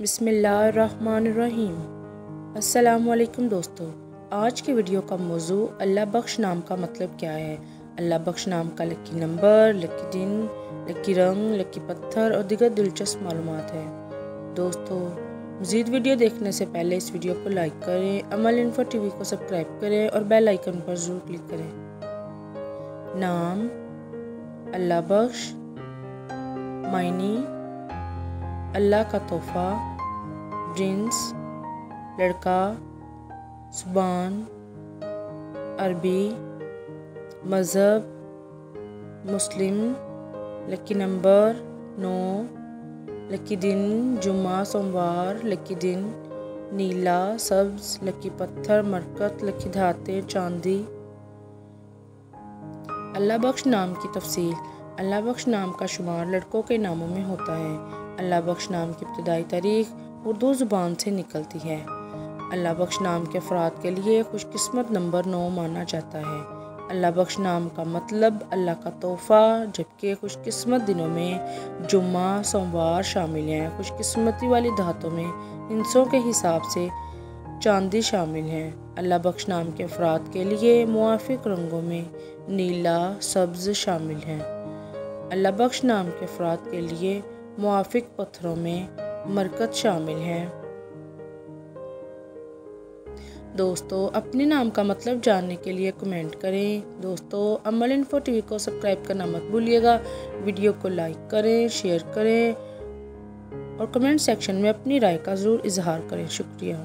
बिसमीम असलकुम दोस्तों, आज की वीडियो का मौजू अल्लाह बख्श नाम का मतलब क्या है? अल्लाह बख्श नाम का लकी नंबर, लकी दिन, लकी रंग, लकी पत्थर और दिगर दिलचस्प मालूम है। दोस्तों, मज़ीद वीडियो देखने से पहले इस वीडियो को लाइक करें, अमल इन्फो टीवी को सब्सक्राइब करें और बेल आइकन पर ज़रूर क्लिक करें। नाम, अल्लाह बख्श, मायनी अल्लाह का तोहफ़ा, जिन्स, लड़का, ज़ुबान, अरबी, मज़हब, मुस्लिम, लकी नंबर, नौ, लकी दिन, जुम्मा, सोमवार, लकी दिन, नीला, सब्ज, लकी पत्थर, मरकत, लकी धाते, चांदी। अल्लाह बख्श नाम की तफसील। अल्लाह बख्श नाम का शुमार लड़कों के नामों में होता है। अल्लाह बख्श नाम की इब्तदाई तारीख उर्दू ज़ुबान से निकलती है। अल्लाह बख्श नाम के अफराद के लिए खुशकस्मत नंबर नौ माना जाता है। अल्लाह बख्श नाम का मतलब अल्लाह का तोहफ़ा, जबकि खुशकस्मत दिनों में जुम्मा, सोमवार शामिल हैं। खुशकस्मती वाली धातों में इंसों के हिसाब से चांदी शामिल हैं। अल्लाह बख्श नाम के अफराद के लिए मुआफ़ रंगों में नीला, सब्ज़ शामिल हैं। अल्लाह बख्श नाम के अफराद के लिए मुआफ़ पत्थरों में मरकत शामिल है। दोस्तों, अपने नाम का मतलब जानने के लिए कमेंट करें। दोस्तों, अमल इन्फो टीवी को सब्सक्राइब करना मत भूलिएगा। वीडियो को लाइक करें, शेयर करें और कमेंट सेक्शन में अपनी राय का ज़रूर इजहार करें। शुक्रिया।